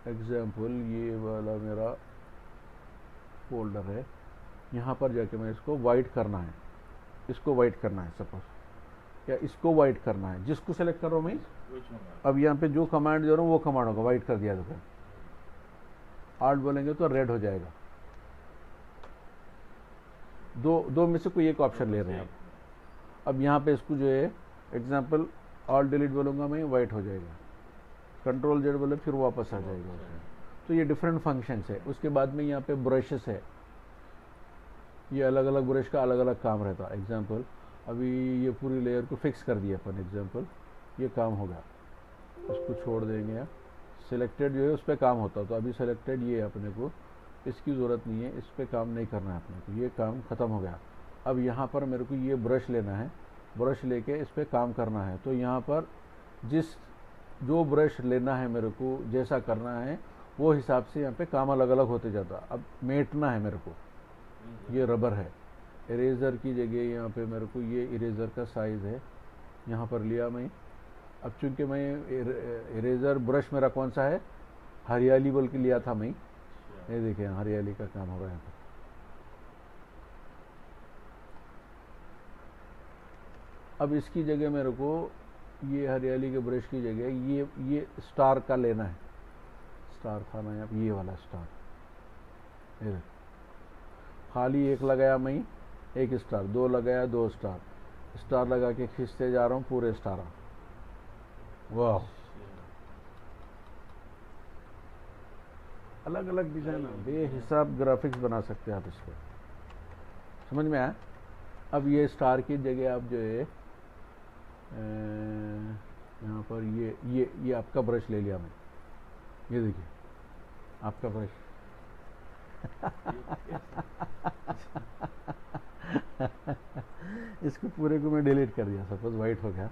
एग्ज़ाम्पल ये वाला मेरा फोल्डर है। यहाँ पर जाके मैं इसको वाइट करना है। इसको वाइट करना है सपोज़ या इसको वाइट करना है। जिसको सेलेक्ट करो मैं? कुछ होगा अब यहाँ पे जो कमांड दे रहा हूँ वो कमांड होगा। वाइट कर दिया देखो आर्ट बोलेंगे तो रेड हो जाएगा। दो दो में से कोई एक ऑप्शन ले रहे हैं आप अब। यहाँ पे इसको जो है एग्ज़ाम्पल ऑल डिलीट बोलूँगा मैं वाइट हो जाएगा। कंट्रोल जेड बोले फिर वापस आ जाएगा उसमें। तो ये डिफरेंट फ़ंक्शंस है। उसके बाद में यहाँ पे ब्रशेस है। ये अलग अलग ब्रश का अलग अलग काम रहता है। एग्ज़ाम्पल अभी ये पूरी लेयर को फिक्स कर दिया अपन एग्ज़ाम्पल ये काम होगा उसको छोड़ देंगे। आप सिलेक्टेड जो है उस पर काम होता तो अभी सिलेक्टेड ये है अपने को। इसकी ज़रूरत नहीं है, इस पर काम नहीं करना है अपने को। ये काम ख़त्म हो गया। अब यहाँ पर मेरे को ये ब्रश लेना है। ब्रश लेके इस पर काम करना है। तो यहाँ पर जिस, जो ब्रश लेना है मेरे को, जैसा करना है, वो हिसाब से यहाँ पे काम अलग अलग होते जाता। अब मेटना है मेरे को। ये रबर है। इरेज़र की जगह यहाँ पे मेरे को ये इरेज़र का साइज़ है। यहाँ पर लिया मैं। अब चूँकि मैं इरेज़र ब्रश मेरा कौन सा है? हरियाली बोल के लिया था मैं। ये देखिए, हरियाली का काम हो रहा है यहाँ अब इसकी जगह मेरे को ये हरियाली के ब्रश की जगह, ये ये स्टार का लेना है। स्टार था ना ये वाला स्टार। खाली एक लगाया मैं, एक स्टार। दो लगाया, दो स्टार। स्टार लगा के खींचते जा रहा हूँ, पूरे स्टार वाह। अलग अलग डिज़ाइन बेहिसाब ग्राफिक्स बना सकते हैं आप इसको। समझ में आया? अब ये स्टार की जगह आप जो है यहाँ पर ये ये ये आपका ब्रश ले लिया मैं ये देखिए, आपका ब्रश इसको पूरे को मैं डिलीट कर दिया सपोज़ वाइट हो गया।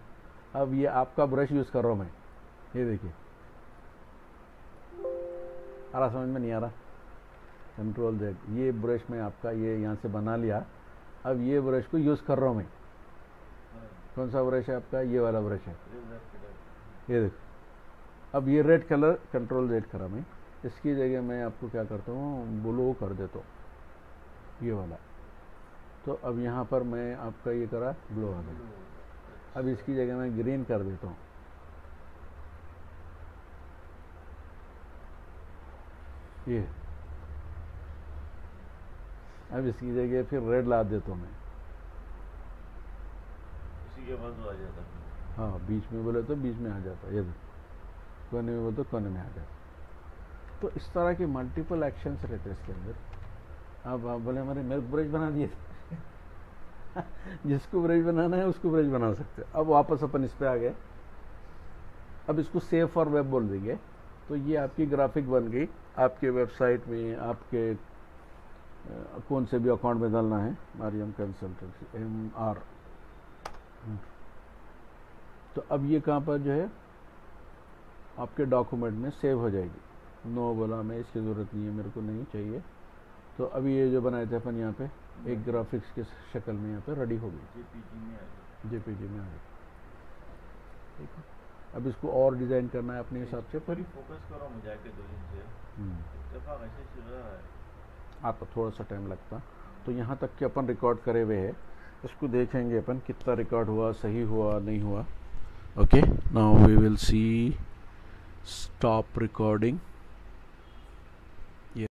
अब ये आपका ब्रश यूज़ कर रहा हूँ मैं। ये देखिए। आ रहा समझ में नहीं आ रहा। कंट्रोल जेड ये ब्रश मैं आपका ये यहाँ से बना लिया। अब ये ब्रश को यूज़ कर रहा हूँ मैं। कौन सा ब्रश है आपका? ये वाला ब्रश है। ये देखो। अब ये रेड कलर कंट्रोल जेड करा मैं। इसकी जगह मैं आपको क्या करता हूँ? ब्लू कर देता हूँ। ये वाला। तो अब यहाँ पर मैं आपका ये करा ब्लू आ गया। अब इसकी जगह मैं ग्रीन कर देता हूँ। ये। अब इसकी जगह फिर रेड ला देता हूँ मैं उसी के बाद आ जाता हाँ। बीच में बोले तो बीच में आ जाता ये कोने में बोले तो कोने में आ जाता तो इस तरह के मल्टीपल एक्शंस रहते हैं इसके अंदर। अब आप बोले हमारे मेरे ब्रज बना दिए जिसको ब्रज बनाना है उसको ब्रज बना सकते हैं। अब वापस अपन इस पर आ गए। अब इसको सेफ़ और वेब बोल देंगे। तो ये आपकी ग्राफिक बन गई। आपके वेबसाइट में आपके कौन से भी अकाउंट में डालना है मारियम कंसल्टेंसी एम आर। तो अब ये कहाँ पर जो है आपके डॉक्यूमेंट में सेव हो जाएगी। नो बोला मैं इसकी ज़रूरत नहीं है मेरे को नहीं चाहिए। तो अभी ये जो बनाए थे अपन यहाँ पे एक ग्राफिक्स के शक्ल में यहाँ पे रेडी हो गई। जेपीजी में आ गई। ठीक है। अब इसको और डिज़ाइन करना है अपने हिसाब से। पर पर फोकस करो मुझे दो दिन से। आपका थोड़ा सा टाइम लगता। तो यहाँ तक कि अपन रिकॉर्ड करे हुए है। इसको देखेंगे अपन कितना रिकॉर्ड हुआ, सही हुआ, नहीं हुआ। Okay now we will see stop recording.